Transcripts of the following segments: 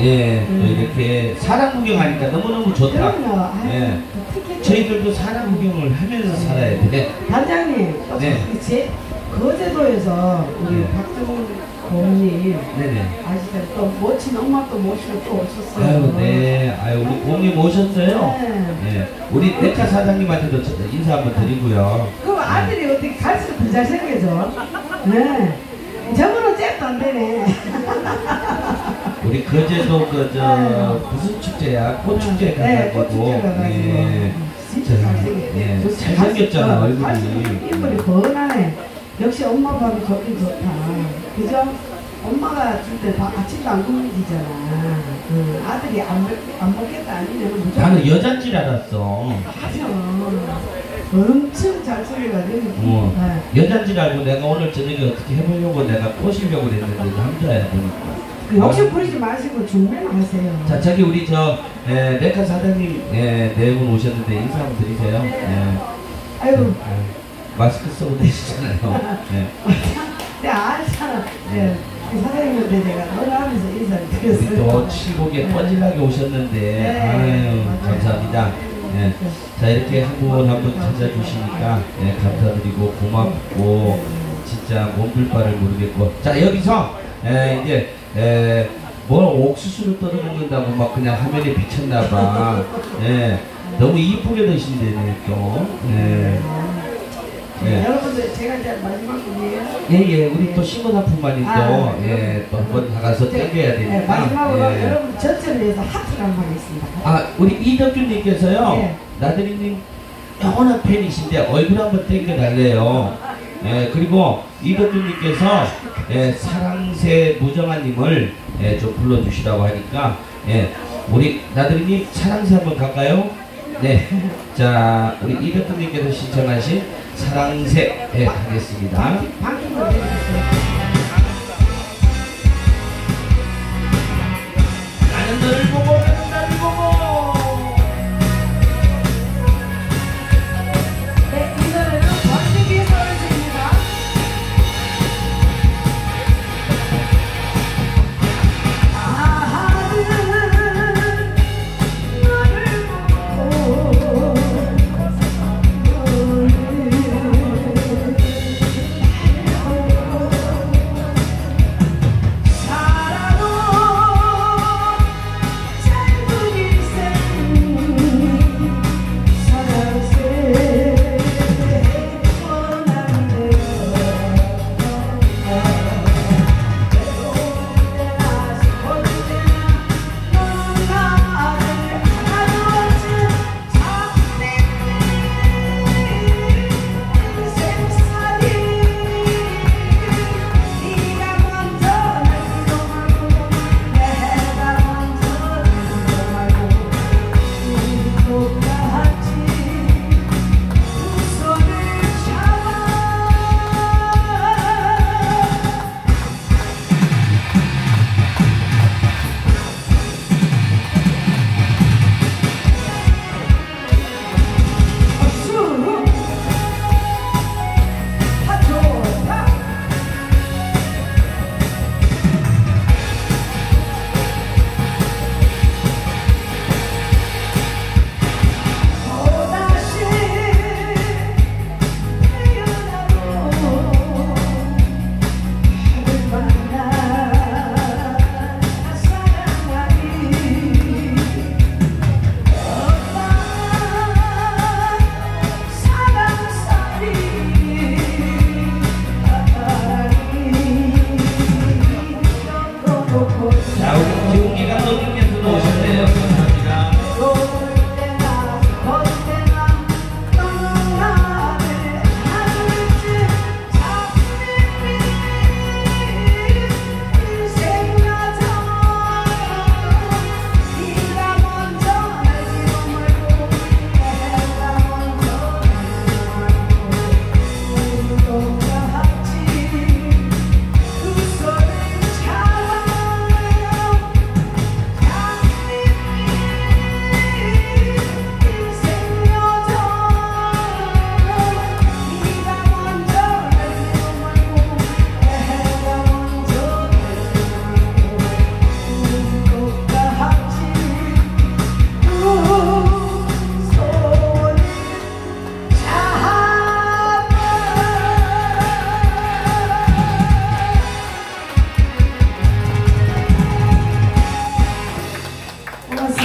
예, 또 이렇게 사람 구경하니까 너무너무 좋다 그럼요. 아이고, 예. 특히 저희들도 사람 구경을 하면서 살아야 돼 단장님, 또 네. 제 거제도에서 우리 네. 박정훈 고모님 네네 아시죠? 또 모친 엄마 또 모시고 또 오셨어요. 아유 네 아유 우리 공님 오셨어요 네. 예, 우리 내카 사장님한테도 저- 인사 한번 드리고요. 그 아들이 어떻게 갈수록 더 잘생겨져? 네. 저거는 잽도 안 되네. 우리 거제도 그저 무슨 축제야? 꽃축제 네, 가가지고. 꽃축제 가가지고. 예. 진짜 자, 잘생겼어. 예, 좋지. 잘생겼잖아, 어, 얼굴이. 갈수록 인물이 번하네. 역시 엄마 밥이 좋긴 좋다. 그죠? 엄마가 줄 때 아침도 안 굶기잖아. 응. 아들이 안, 먹, 안 먹겠다 아니면 무조건. 나는 여잔 줄 알았어. 하죠. 엄청 잘 소리가지고. 어. 여잔 줄 알고 내가 오늘 저녁에 어떻게 해보려고 내가 꼬시려고 그랬는데 남자야 보니까. 그 욕심 부리지 마시고 준비만 하세요. 자 저기 우리 저 에, 네카 사장님 네분 오셨는데 인사 한번 드리세요. 예. 아유, 예. 마스크 쓰고 계시잖아요. 예. 내 알잖아. 네. 그 사장님한테 내가 너라 하면서 인사를 드렸어요. 또 칠곡에 뻗질나게 오셨는데 네. 아유 맞아요. 감사합니다. 예. 자 이렇게 한 분 한 분 찾아주시니까 예, 감사드리고 고맙고 진짜 몸둘바를 모르겠고 자 여기서 예, 이제 예, 뭘 옥수수를 떠먹는다고 막 그냥 화면에 비쳤나봐. 예, 너무 이쁘게 드신대네 또. 예. 네, 예. 여러분들 제가 이제 마지막 분이에요. 예, 예, 우리 또 신문하품만이 또, 아, 예, 또 한 번 나가서 땡겨야 되니까. 네, 마지막으로 예. 여러분 전체를 위해서 하트를 한번 하겠습니다. 아, 우리 이덕규님께서요, 네. 나들이님 영원한 팬이신데 얼굴 한번 땡겨달래요. 예, 그리고 이덕규님께서 예, 사랑 새 무정아님을 예, 좀 불러주시라고 하니까, 예, 우리 나들이님 사랑새 한번 갈까요? 네. 자, 우리 이덕규님께서 신청하신 사랑새 예, 하겠습니다. 나는 너를 보고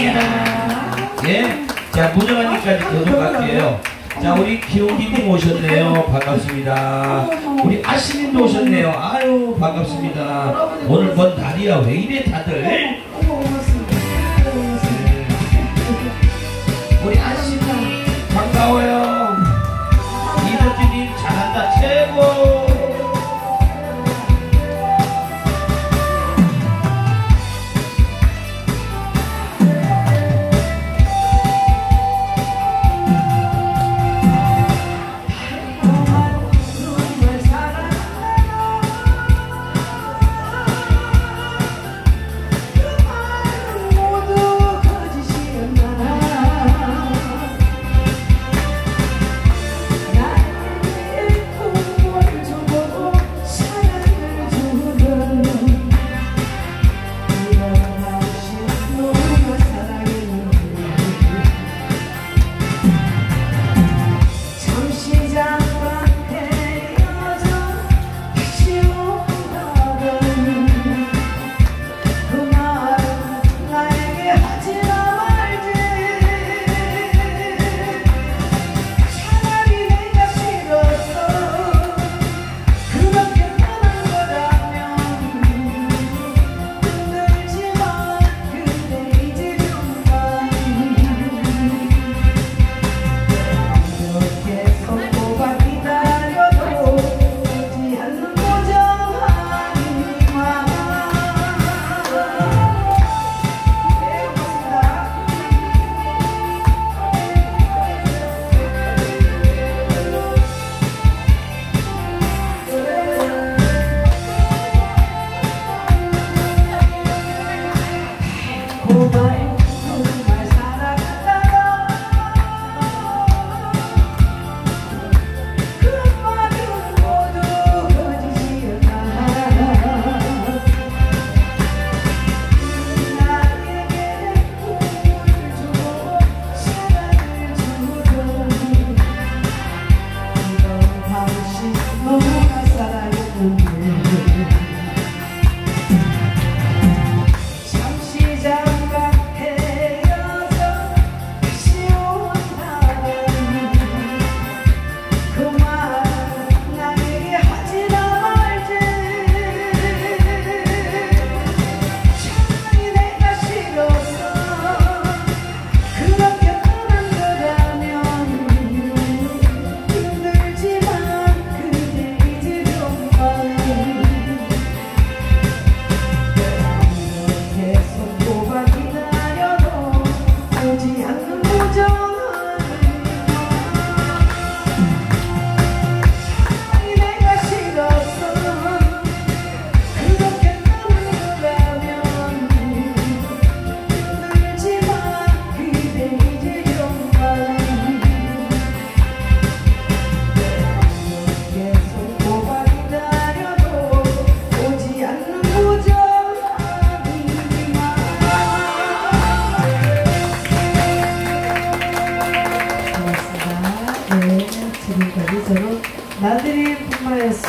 이야. 예. 자, 문정아님까지 계속 갈게요. 자, 우리 기웅기님 오셨네요. 반갑습니다. 우리 아씨님도 오셨네요. 아유, 반갑습니다. 오늘 뭔 날이야? 왜 이래, 다들? 네. 우리 아씨님, 반가워요.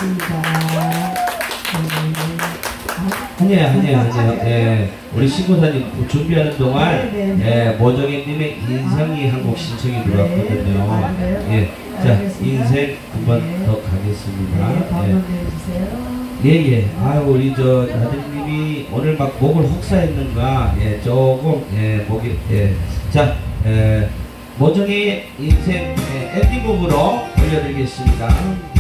고맙습니다. 한예야, 한예야, 한예야. 예, 우리 신부사님 준비하는 동안 예, 모정희님의 인생이 한 곡 신청이 들어왔거든요. 예, 자, 인생 한번 더 가겠습니다. 예. 예, 예. 아, 우리 저 아드님이 오늘 막 목을 혹사했는가, 예, 조금 예, 목이 예, 자, 예, 모정희 인생 예, 엔딩곡으로 올려드리겠습니다.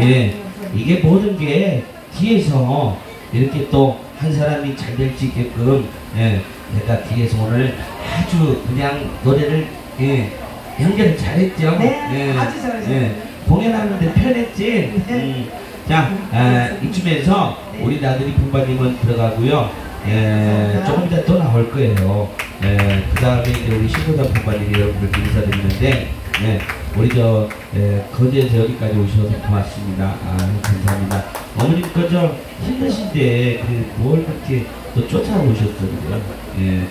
예, 이게 모든 게 뒤에서 이렇게 또 한 사람이 잘 될 수 있게끔 예, 내가 뒤에서 오늘 아주 그냥 노래를 예, 연결을 잘했죠. 네, 예, 아주 잘하셨어요. 예, 공연하는데 편했지. 네. 음, 자, 아, 이쯤에서 네. 우리 나들이 분바님은 들어가고요. 예, 조금 이따 또 나올 거예요. 예, 그 다음에 이제 우리 신고자 분바님이 여러분들께 인사드리는데, 예, 우리 저, 예, 거제에서 여기까지 오셔서 고맙습니다. 아, 감사합니다. 어머님, 그, 저, 힘드신데, 그, 뭘 그렇게 또 쫓아오셨더라고요. 예.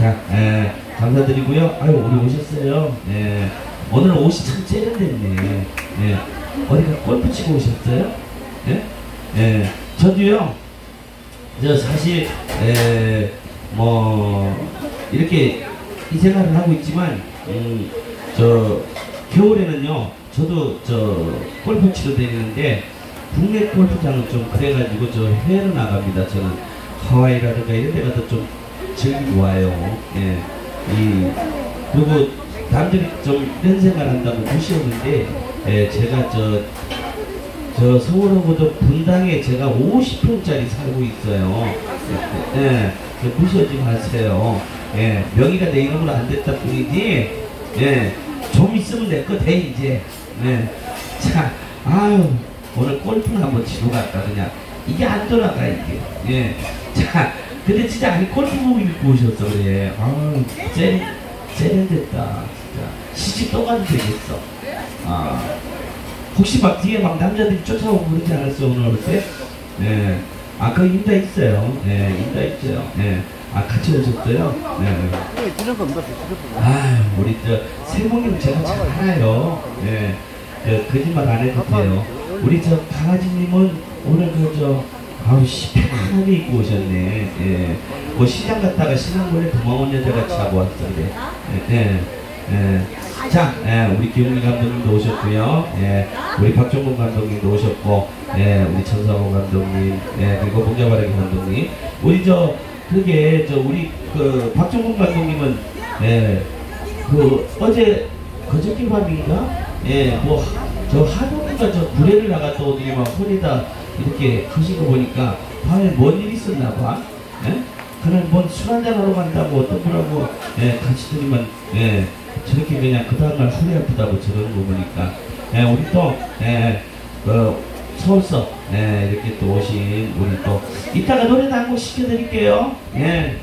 자, 예, 감사드리고요. 아유, 우리 오셨어요. 예. 오늘 옷이 참 세련됐네. 예. 어디가 골프 치고 오셨어요? 예? 예. 저도요, 저 사실, 에, 뭐, 이렇게 이 생활을 하고 있지만, 음, 저, 겨울에는요, 저도 저, 골프 치러 다니는데, 국내 골프장은 좀 그래가지고 저 해외로 나갑니다. 저는 하와이라든가 이런 데 가서 좀 즐기고 와요. 예. 이, 그리고 남들이 좀 이런 생활 한다고 무시했는데, 예, 제가 저, 저 서울하고도 분당에 제가 50평짜리 살고 있어요. 예, 예, 무시하지 마세요. 예, 명의가 내 이름으로 안 됐다 뿐이지, 예, 좀 있으면 내 거 돼, 이제. 예. 자, 아유, 오늘 골프나 한번 치고 갈까, 그냥. 이게 안 돌아가, 이게. 예. 자, 근데 진짜 아니, 골프복 입고 오셨어, 그래. 아유, 쎄, 쎄됐다, 진짜. 시집 또 가도 되겠어. 아. 혹시 막 뒤에 막 남자들이 쫓아오고 그러지 않았어 오늘 올 때? 네. 아, 그 인다 있어요. 네, 인다 있어요. 네. 아, 같이 오셨어요? 네. 아, 우리 저 세몽님 제가 잘 알아요. 네. 저, 거짓말 안 해도 돼요. 우리 저 강아지님은 오늘 그저 아우 씨 편하게 입고 오셨네. 예. 뭐 시장 갔다가 몰래 도망온 여자 같이 하고 그래. 예. 예. 예. 자, 예, 우리 기웅리 감독님도 오셨고요. 예, 우리 박종근 감독님도 오셨고, 예, 우리 천사호 감독님, 예, 그리고 봉자바라기 감독님. 우리 저 그게 저 우리 그 박종근 감독님은 예, 그 어제 그저께 밤인가? 예, 뭐저 하동인가 저 구례를 나갔다 오더니 막 손에다 이렇게 거 보니까 밤에 뭔 일 있었나 봐. 예? 그날 뭔술 한잔 하러 간다고 어떤 분하고 예, 같이더니만 예, 저렇게 그냥 그 다음날 허리 아프다고 저러는 거 보니까 예, 우리 또 예, 그 서울서 예, 이렇게 또 오신 우리 또 이따가 노래도 한 곡 시켜드릴게요. 예.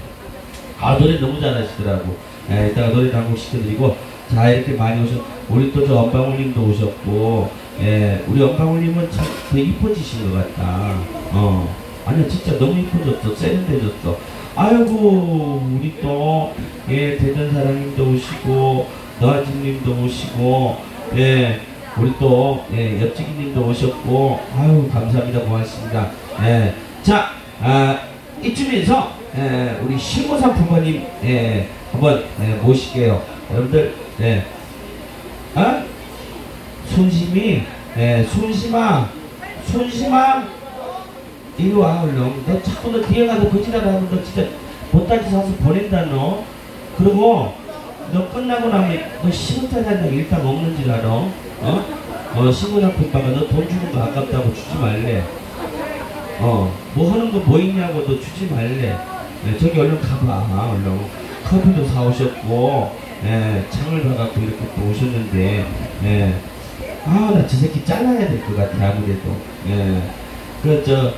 아 노래 너무 잘하시더라고. 예, 이따가 노래도 한 곡 시켜드리고 자 이렇게 많이 오셨 우리 또 저 엄방울님도 오셨고 예, 우리 엄방울님은 참 이뻐지신 것 같다. 어. 아니야 진짜 너무 이뻐졌어 세련돼졌어 아이고 우리 또 예, 대전 사랑님도 오시고 너아진님도 오시고 예 우리 또 예, 옆지기님도 오셨고 아유 감사합니다. 고맙습니다. 예, 자 아, 이쯤에서 예, 우리 신고산 부모님 예, 한번 예, 모실게요. 여러분들 예. 어? 순심이 예, 순심아 순심아. 이리 와 얼른. 너 자꾸 너 뒤에 가서 거짓말 하면 너 진짜 보따리 사서 보낸다 너. 그리고 너 끝나고 나면 너 신호탄 한장 일단 먹는 줄 알아 어? 어 신고장 오빠가 너돈 주는 거 아깝다고 주지 말래 어 뭐 하는 거 뭐 있냐고 너 주지 말래 예, 저기 얼른 가봐 얼른 커피도 사오셨고 예, 창을 봐갖고 이렇게 또 오셨는데 예. 아 나 저 새끼 잘라야 될 것 같아 아무래도 예. 그 저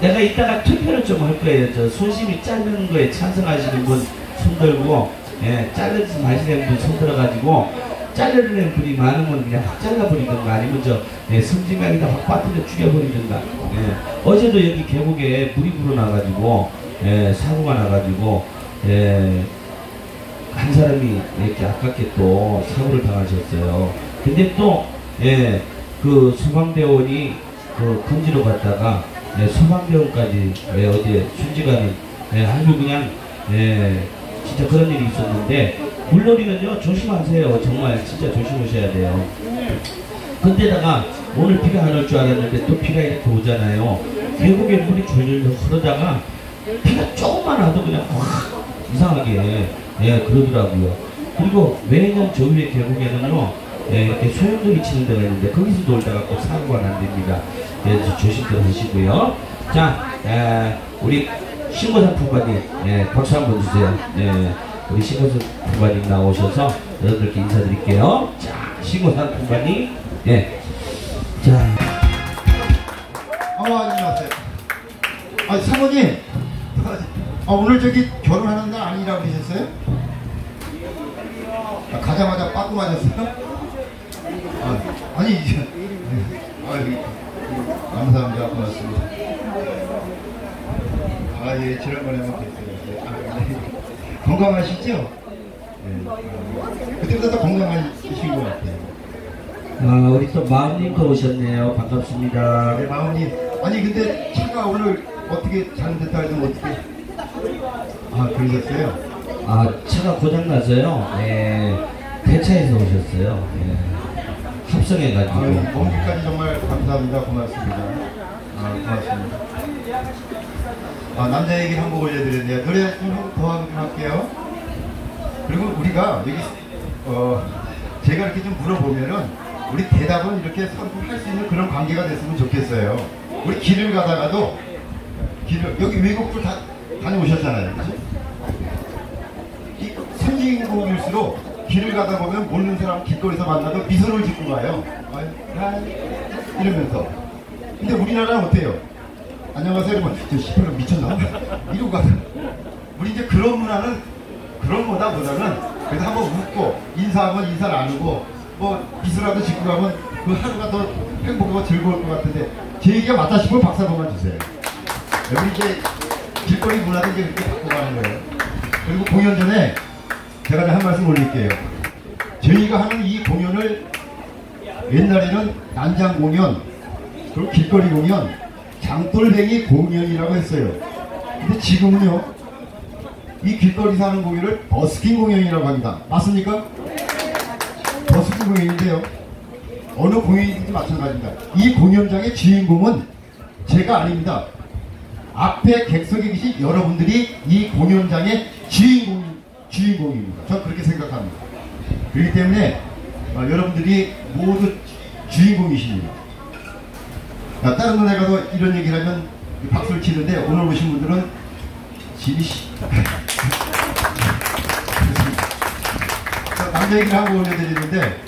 내가 이따가 투표를 좀 할 거예요. 저 손심이 자르는 거에 찬성하시는 분 손들고, 예, 자르지 마시는 분 손들어가지고, 자르는 분이 많으면 그냥 확 잘라버리든가 아니면 저, 예, 성지명에다 확 빠뜨려 죽여버리든가. 예, 어제도 여기 계곡에 물이 불어나가지고, 예, 사고가 나가지고, 예, 한 사람이 이렇게 아깝게 또 사고를 당하셨어요. 근데 또, 예, 그 소방대원이 그 금지로 갔다가 예, 소방대원까지 예, 어제 순지간에 예, 아주 그냥 예, 진짜 그런 일이 있었는데 물놀이는요 조심하세요 정말 진짜 조심하셔야 돼요 근데다가 오늘 비가 안 올 줄 알았는데 또 비가 이렇게 오잖아요 계곡에 물이 졸졸 흐르다가 비가 조금만 와도 그냥 확 이상하게 예 그러더라고요 그리고 매년 저 위에 계곡에는요 예, 이렇게 소용돌이 치는 데가 있는데 거기서 놀다가 꼭 사고가 난 됩니다. 그래서 조심들 하시고요. 자, 에, 우리 신고상 품바님, 예, 박수 한번 주세요. 예, 우리 신고상 품바님 나오셔서 여러분들께 인사드릴게요. 자, 신고상 품바님, 예, 자. 어, 안녕하세요. 아, 사모님. 아, 오늘 저기 결혼하는 날 아니라고 그러셨어요? 아, 가자마자 빠꾸 맞았어요? 아, 아니, 이제. 아, 감사합니다. 고맙습니다. 아, 예, 지난번에 한번 뵀어요. 예, 아, 네. 건강하시죠? 예. 아, 그때보다 더 건강하신 것 같아요. 아, 우리 또 마음님 거 오셨네요. 반갑습니다. 네, 마음님. 아니 근데 차가 오늘 어떻게 잘못됐다 해서 어떻게? 아 그러셨어요? 아, 차가 고장 나서요. 예, 대차에서 오셨어요. 예, 합성해가지고. 아유 먼길까지 정말 감사합니다. 고맙습니다. 아 고맙습니다. 아 남자 얘기 한곡 올려드렸네요. 노래 좀더 할게요. 그리고 우리가 여기 어 제가 이렇게 좀 물어보면은 우리 대답은 이렇게 서로 할 수 있는 그런 관계가 됐으면 좋겠어요. 우리 길을 가다가도 길을 여기 외국도 다 다녀오셨잖아요. 이 선진국일수록 길을 가다 보면 모르는 사람 길거리에서 만나도 미소를 짓고 가요. 아이, 하이, 이러면서. 근데 우리나라는 어때요? 안녕하세요. 이러면 저 시골로 미쳤나? 이러고 가서. 우리 이제 그런 문화는 그런 거다 보다는 그래도 한번 웃고 인사하면 인사 나누고 뭐 미소라도 짓고 가면 그 하루가 더 행복하고 즐거울 것 같은데 제 얘기가 맞다 싶으면 박수 한 번만 주세요. 여기 이제 길거리 문화도 이제 그렇게 바꿔가는 거예요. 그리고 공연 전에 제가 한 말씀 올릴게요. 저희가 하는 이 공연을 옛날에는 난장 공연, 그리고 길거리 공연, 장돌뱅이 공연이라고 했어요. 근데 지금은요, 이 길거리에서 하는 공연을 버스킹 공연이라고 합니다. 맞습니까? 버스킹 공연인데요. 어느 공연이든지 마찬가지입니다. 이 공연장의 주인공은 제가 아닙니다. 앞에 객석에 계신 여러분들이 이 공연장의 주인공, 주인공입니다. 저는 그렇게 생각합니다. 그렇기 때문에 어, 여러분들이 모두 주인공이십니다. 자, 다른 노래 가도 이런 얘기를 하면 박수를 치는데 오늘 오신 분들은 지리시. 남자 얘기를 하고 올려드리는데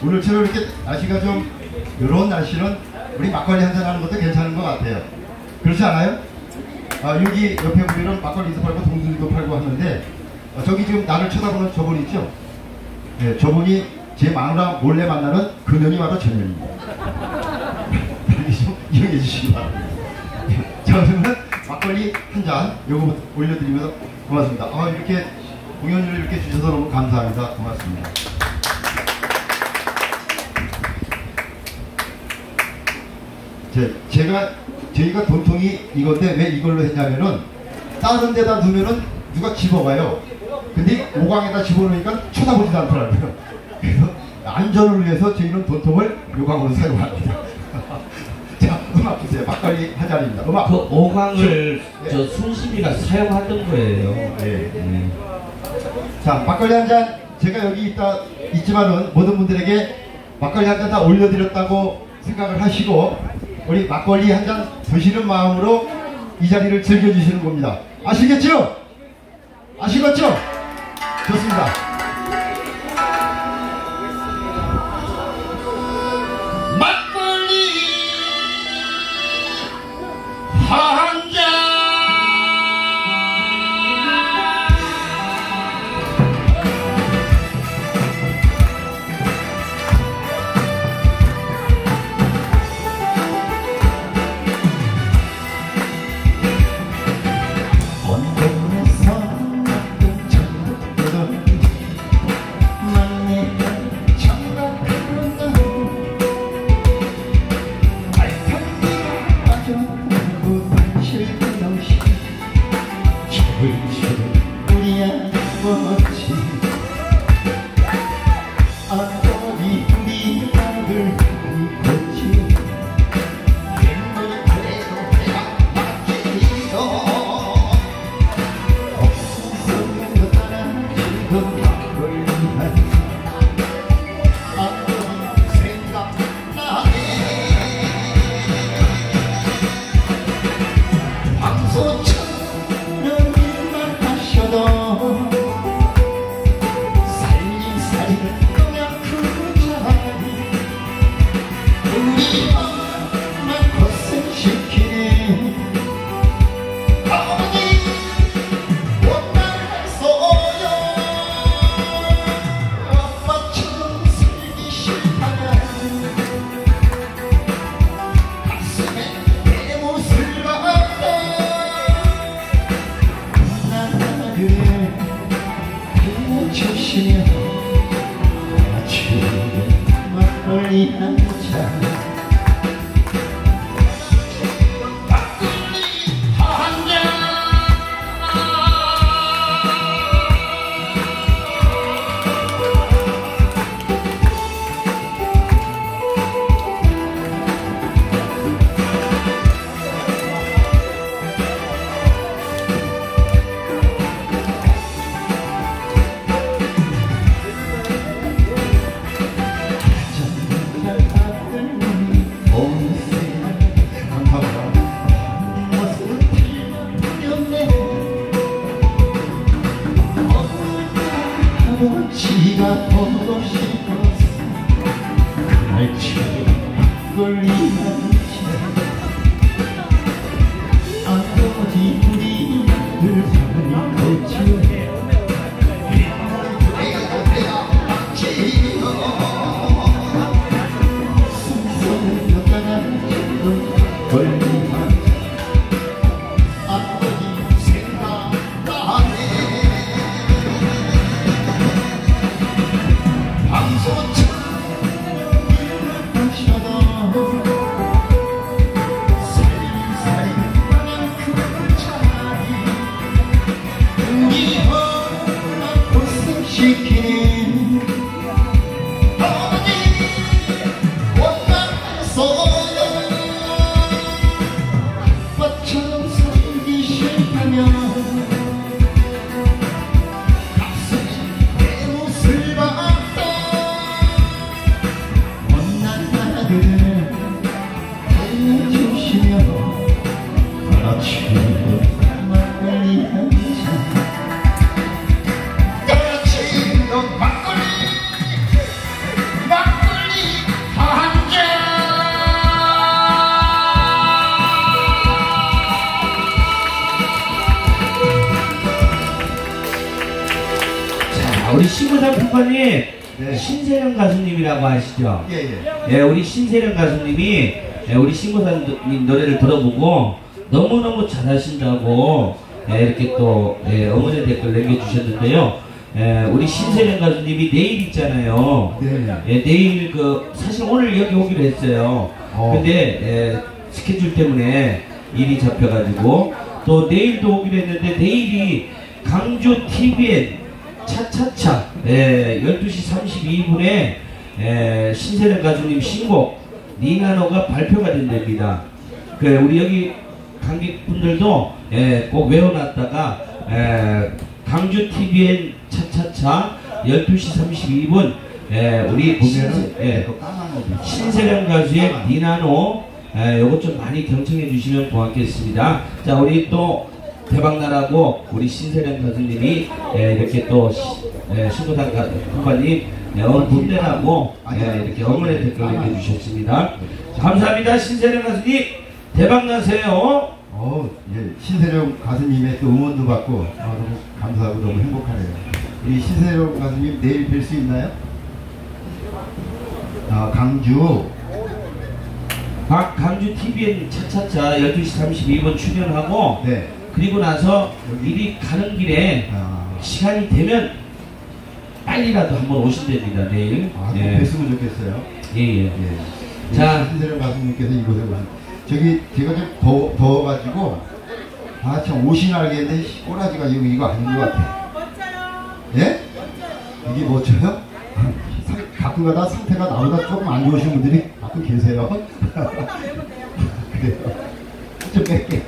오늘처럼 이렇게 날씨가 좀 이런 날씨는 우리 막걸리 한잔 하는 것도 괜찮은 것 같아요. 그렇지 않아요? 아, 여기 옆에 보면은 막걸리도 팔고 동들도 팔고 하는데 어, 저기 지금 나를 쳐다보는 저분 있죠? 네, 저분이 제 마누라 몰래 만나는 그년이 바로 전년입니다. 좀 이용해 주시기 바랍니다. 저는 막걸리 한 잔 요거 올려드리면서 고맙습니다. 아, 이렇게 공연을 이렇게 주셔서 너무 감사합니다. 고맙습니다. 제, 제가 저희가 돈통이 이건데 왜 이걸로 했냐면은 다른 데다 두면은 누가 집어가요. 근데 오강에다 집어넣으니까 쳐다보지도 않더라고요. 그래서 안전을 위해서 저희는 돈통을 요강으로 사용합니다. 자, 음악 주세요. 막걸리 한 잔입니다. 음악. 그 오강을 네. 저 순심이가 사용하던 거예요. 네. 네. 자, 막걸리 한 잔 제가 여기 있다 있지만은 모든 분들에게 막걸리 한 잔 다 올려드렸다고 생각을 하시고 우리 막걸리 한 잔 드시는 마음으로 이 자리를 즐겨주시는 겁니다. 아시겠죠? 아시겠죠? 좋습니다. 예, 우리 신세령 가수님이 예, 우리 신부사님 노래를 들어보고 너무너무 잘하신다고 예, 이렇게 또 예, 어머니 댓글 남겨주셨는데요. 예, 우리 신세령 가수님이 내일 있잖아요. 네. 예, 내일 그 사실 오늘 여기 오기로 했어요. 어. 근데 예, 스케줄 때문에 일이 잡혀가지고 또 내일도 오기로 했는데 내일이 강주 TVN 차차차 예, 12시 32분에 예, 신세령 가수님 신곡 니나노가 발표가 된답니다. 그 우리 여기 관객분들도 예, 꼭 외워놨다가 예, 강주 TVN 차차차 12시 32분 예, 우리 보면은 신세- 예, 까만 거 있어요. 신세령 가수의 니나노 에, 요것 좀 많이 경청해 주시면 고맙겠습니다. 자 우리 또 대박나라고 우리 신세령 가수님이 에, 이렇게 또 시- 에, 신부당 가- 후반님 에, 어, 분대라고 에, 이렇게 응원의 댓글 남겨주셨습니다. 감사합니다 신세령 가수님 대박나세요. 어, 예, 신세령 가수님의 또 응원도 받고 아, 너무 감사하고 너무 행복하네요. 우리 신세령 가수님 내일 뵐 수 있나요? 아, 강주. 박 강주 TVN 차차차 12시 32분 출연하고 네. 그리고 나서 일이 가는 길에 아, 시간이 되면 빨리라도 한번 오신답니다 내일. 아, 꼭 예. 뵀으면 좋겠어요. 예, 예. 예. 자. 신세령 가수님께서 이곳에 오신. 저기 제가 좀 더워, 더워가지고 아 참 옷이나 알겠는데 씨, 꼬라지가 이거 이거 아닌 것 같아. 예? 이게 멋져요? 상- 가끔가다 상태가 나보다 조금 안 좋으신 분들이 가끔 계세요. 그래요. 좀 뺄게.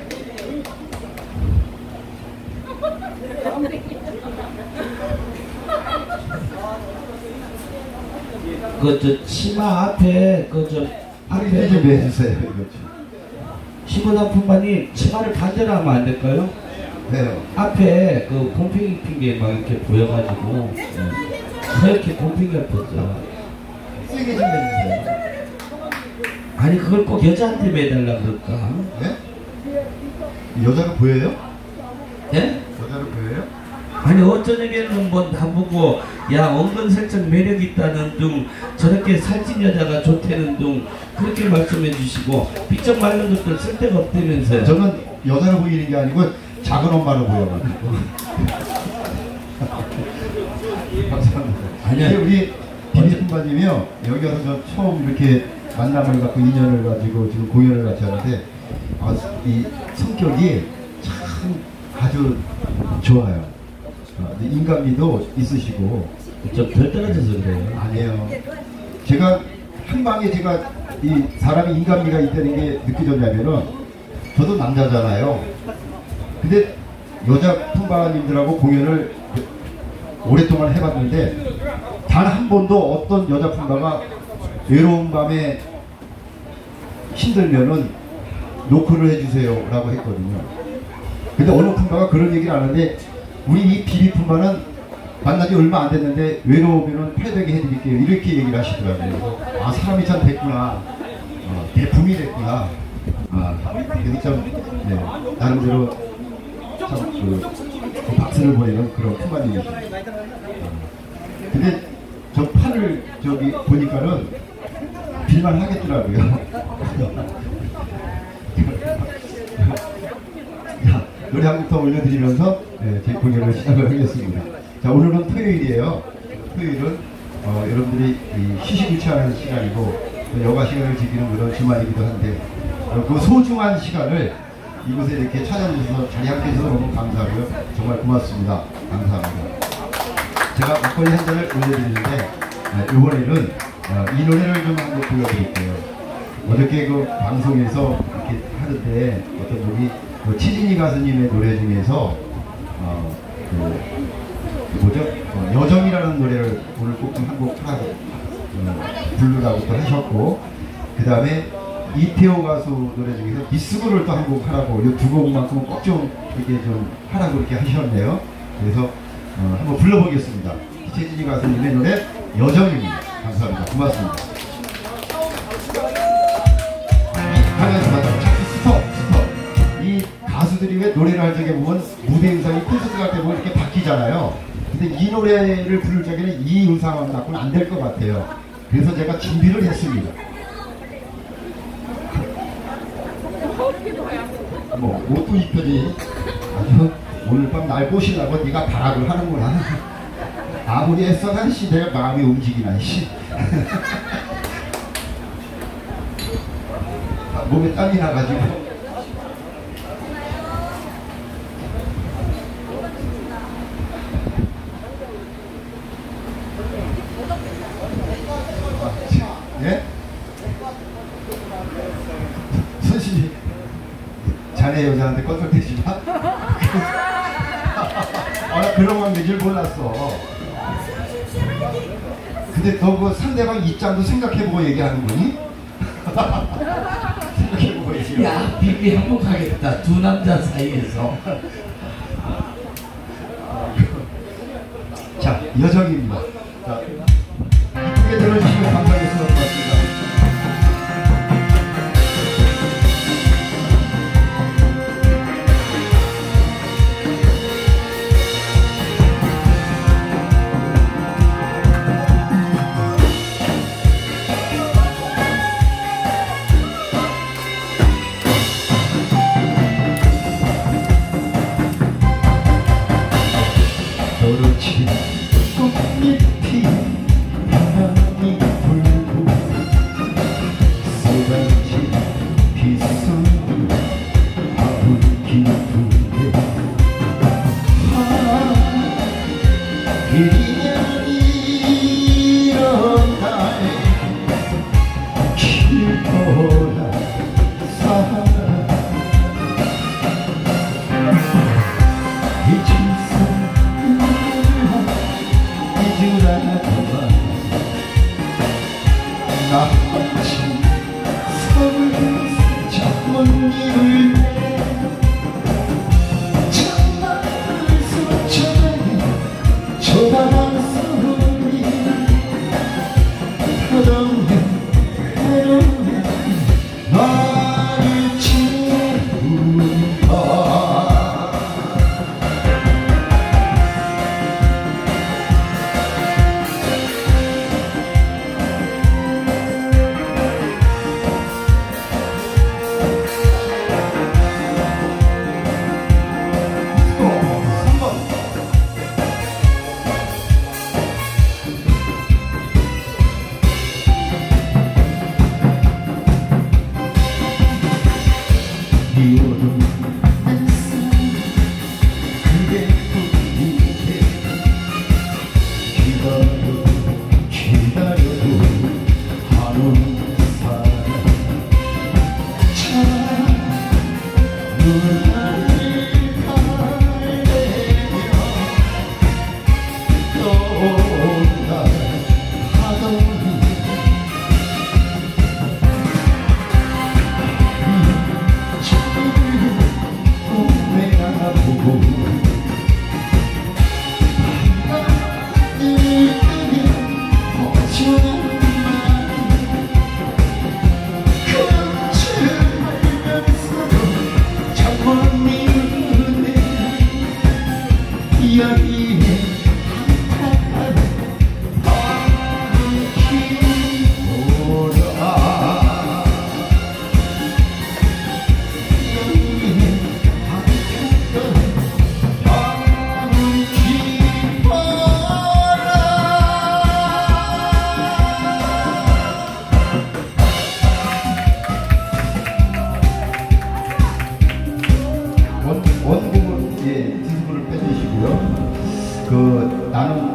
그 저 치마 앞에 그저 앞에 좀 해주세요. 이거 좀. 시보다 품반이 치마를 반대로 하면 안 될까요? 네. 앞에 그 입힌 게막 이렇게 보여가지고 예. 그렇게 곰팡이가 폈죠. 세게 좀 해주세요. 아니 그걸 꼭 여자한테 매달라 그럴까? 네? 여자가 보여요? 예? 여자로 보여요? 아니 어쩌냐면은 뭐 나보고 야 은근슬쩍 매력 있다는 둥 저렇게 살찐 여자가 좋다는 둥 그렇게 말씀해 주시고 삐쩍 말른 것들 쓸데가 없다면서요. 저는 여자로 보이는 게 아니고 작은 엄마로 보여가지고. 감사합니다. 근데 우리 김신바님이요 여기 와서 저 처음 이렇게 만남을 갖고 인연을 가지고 지금 공연을 같이 하는데 아, 이 성격이 참 아주 좋아요. 아, 인간미도 있으시고 좀덜 떨어져서 그래요. 아니에요. 제가 한 방에 제가 이 사람이 인간미가 있다는 게 느껴졌냐면은 저도 남자잖아요. 근데 여자 품바님들하고 공연을 오랫동안 해봤는데 단 한 번도 어떤 여자 품바가 외로운 밤에 힘들면은 노크를 해주세요 라고 했거든요. 근데 어느 품바가 그런 얘기를 안 하는데 우리 이 비비 품바는 만나지 얼마 안 됐는데 외로우면은 패되게 해드릴게요. 이렇게 얘기를 하시더라고요. 아 사람이 참 됐구나. 어, 대품이 됐구나. 아 그래서 참 네, 나름대로 참그 그 박수를 보내는 그런 품바님이시죠. 어. 근데 저 판을 저기 보니까는 빌만 하겠더라고요. 자, 노래 한 곡 더 올려드리면서 네, 제 공연을 시작을 하겠습니다. 자, 오늘은 토요일이에요. 토요일은 어, 여러분들이 이 시시구치하는 시간이고 또 여가 시간을 즐기는 그런 주말이기도 한데 어, 그 소중한 시간을 이곳에 이렇게 찾아주셔서 자리 함께 해주셔서 너무 감사하고요. 정말 고맙습니다. 감사합니다. 제가 막걸리 한 잔을 올려드리는데 아, 이번에는 아, 이 노래를 좀 한번 불러드릴게요. 어저께 그 방송에서 이렇게 하는데 어떤 분이 그 치진이 가수님의 노래 중에서 어, 그, 그 뭐죠? 어, 여정이라는 노래를 오늘 꼭 좀 한 곡 하라고 어, 부르라고 또 하셨고 그 다음에 이태호 가수 노래 중에서 미스구를 또 한 곡 하라고 이 두 곡만큼은 꼭 좀 이렇게 좀 하라고 이렇게 하셨네요. 그래서 어, 한번 불러보겠습니다. 최진희 가수님의 노래 여정입니다. 감사합니다. 고맙습니다. 가수들이 왜 노래를 할 적에 보면 무대 의상이 콘서트 갈 때 보면 이렇게 바뀌잖아요. 근데 이 노래를 부를 적에는 이 의상을 갖고는 안 될 것 같아요. 그래서 제가 준비를 했습니다. 뭐 옷도 입더니 아주 오늘 밤날 꼬시려고 네가 발악을 하는구나. 아무리 애써간 씨 내가 마음이 움직이나 씨. 아, 몸에 땀이 나가지고. 예? 선생님 자네 여자한테 컨설테이션 아, 나 그런 건 되질 몰랐어. 근데 너그 상대방 입장도 생각해보고 얘기하는 거니? 생각해보고 얘기해. 야, 비비 행복하겠다. 두 남자 사이에서. 자, 여정입니다. 자, 이쁘게 들어주시면 감사하겠습니다.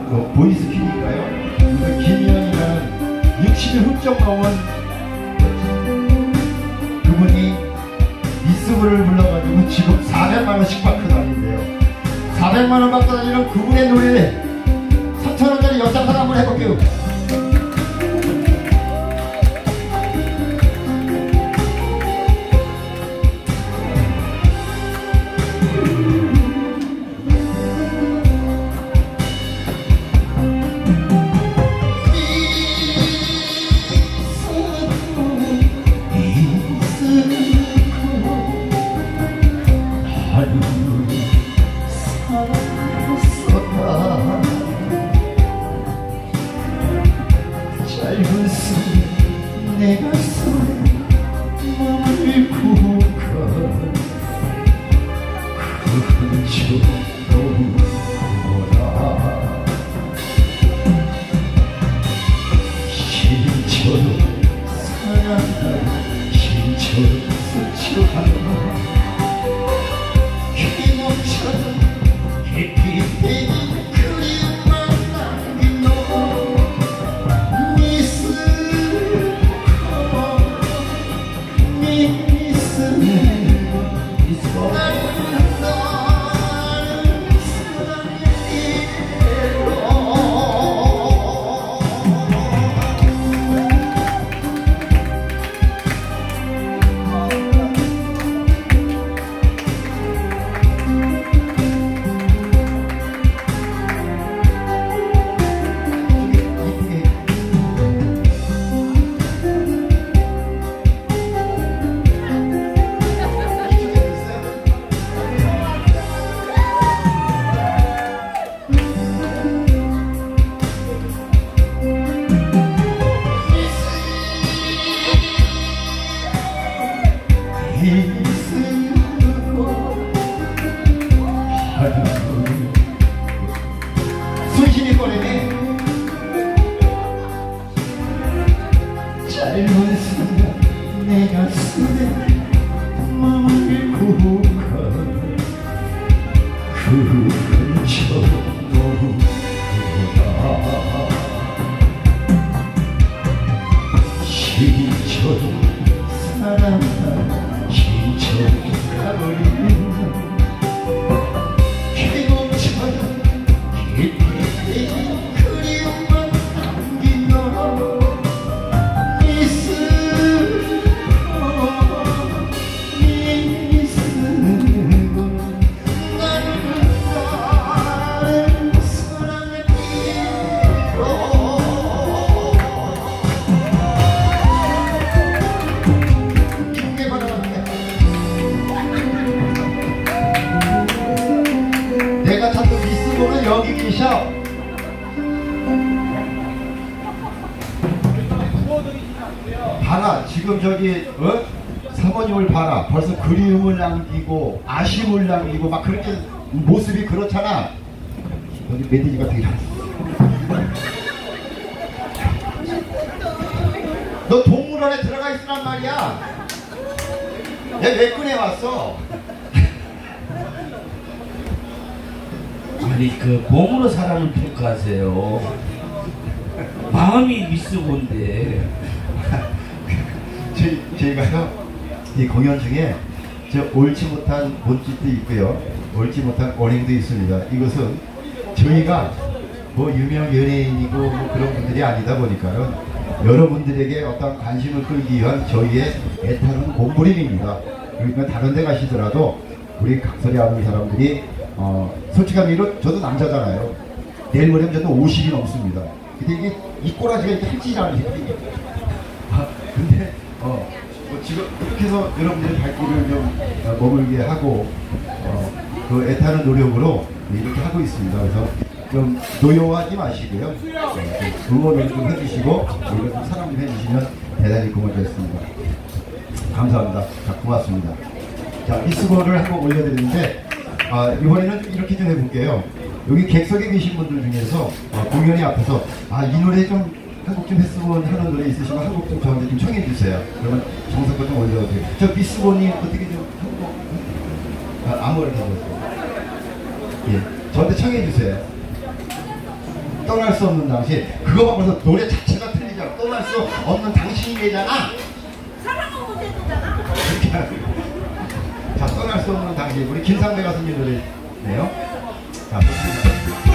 그 보이스키니까요. 그 김현이라는 60이 훌쩍 넘은 그분이 미스블을 불러가지고 지금 400만 원씩 받고 다닌대요. 400만 원 받고 다니는 그분의 노래 3천 원짜리 연장판 한번 해볼게요. 메디지 같은 게너 동물원에 들어가 있으란 말이야. 얘왜 꺼내 왔어. 아니 그 몸으로 사람을 평가하세요. 마음이 미스고인데. 저희, 저희가요. 이 공연 중에 저 옳지 못한 본짓도 있고요. 옳지 못한 언행도 있습니다. 이것은 저희가 뭐 유명 연예인이고 뭐 그런 분들이 아니다 보니까요. 여러분들에게 어떤 관심을 끌기 위한 저희의 애타는 몸부림입니다. 그러니까 다른 데 가시더라도 우리 각설이 하는 사람들이 어, 솔직한 얘기로 저도 남자잖아요. 내일 모레면 저도 50이 넘습니다. 근데 이게 이 꼬라지가 이렇게 한치지 않으니까. 아, 근데 어, 뭐 지금 이렇게 해서 여러분들의 발길을 좀 어, 머물게 하고 어, 그 애타는 노력으로 이렇게 하고 있습니다. 그래서 좀 노여워하지 마시고요. 어, 좀 응원을 좀 해주시고 우리가 좀 사랑 좀 해주시면 대단히 고맙겠습니다. 감사합니다. 자, 고맙습니다. 자, 미스볼을 한번 올려드리는데 아, 이번에는 좀 이렇게 좀 해볼게요. 여기 객석에 계신 분들 중에서 어, 공연이 앞에서 아, 이 노래 좀 한곡 좀 했으면 하는 노래 있으시면 한곡 좀 저한테 좀 청해 주세요. 그러면 정석껏 좀 올려드려요. 저 미스본이 어떻게 좀 한곡 아, 아무거나. 예, 저한테 청해 주세요. 떠날 수 없는 당신. 그거만 벌써 노래 자체가 틀리잖아. 떠날 수 없는 당신이잖아. 사랑은 못해주잖아. 그렇게 하고. 자, 떠날 수 없는 당신. 우리 김상배 가수님 노래네요. 자, 아이,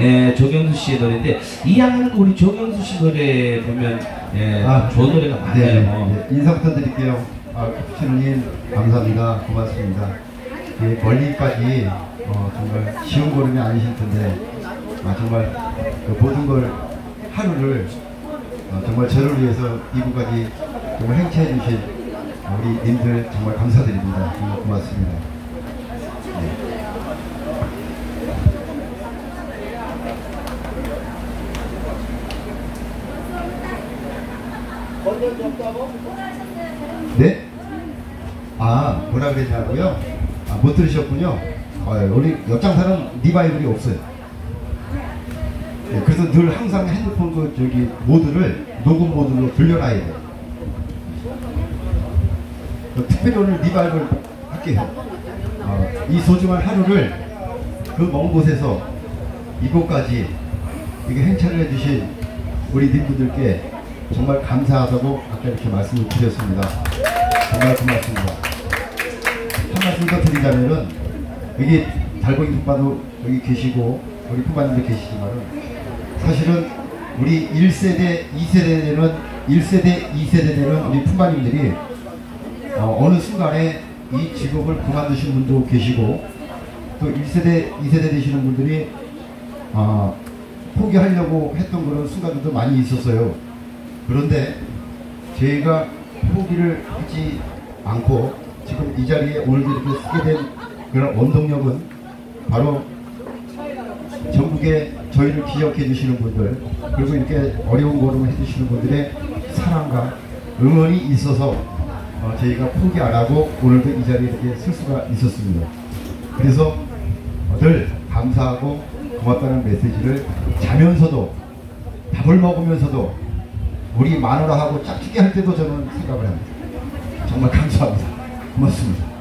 예, 조경수 씨의 노래인데 이 양은 우리 조경수 씨 노래 보면 예, 아, 좋은 노래가 많아요. 네, 네. 인사부터 드릴게요. 아, 신우님 감사합니다. 고맙습니다. 예, 멀리까지 어, 정말 쉬운 걸음이 아니실 텐데 아, 정말 그 모든 걸 하루를 어, 정말 저를 위해서 이부까지 정말 행차해 주신 우리 님들 정말 감사드립니다. 정말 고맙습니다. 네. 네? 아, 뭐라 그랬냐고요? 아, 못 들으셨군요. 아, 우리 옆장사는 리바이블이 없어요. 네, 그래서 늘 항상 핸드폰 그 저기 모드를 녹음 모드로 돌려놔야 돼요. 어, 특별히 오늘 리바이블 할게요. 어, 이 소중한 하루를 그 먼 곳에서 이곳까지 이게 행차를 해주신 우리 님분들께 정말 감사하다고 아까 이렇게 말씀을 드렸습니다. 정말 고맙습니다. 한 말씀 더 드리자면은 여기 달고기 풋바도 여기 계시고 우리 풋바님도 계시지만은 사실은 우리 1세대, 2세대 되는 1세대, 2세대 되는 우리 풋바님들이 어, 느 순간에 이 직업을 그만두신 분도 계시고 또 1세대, 2세대 되시는 분들이 아, 포기하려고 했던 그런 순간들도 많이 있었어요. 그런데 저희가 포기를 하지 않고 지금 이 자리에 오늘 이렇게 쓰게 된 그런 원동력은 바로 전국에 저희를 기억해 주시는 분들 그리고 이렇게 어려운 걸음을 해 주시는 분들의 사랑과 응원이 있어서 어, 저희가 포기 안 하고 오늘도 이 자리에 이렇게 쓸 수가 있었습니다. 그래서 늘 감사하고 고맙다는 메시지를 자면서도 밥을 먹으면서도 우리 마누라하고 짝짓기 할 때도 저는 생각을 합니다. 정말 감사합니다. 고맙습니다.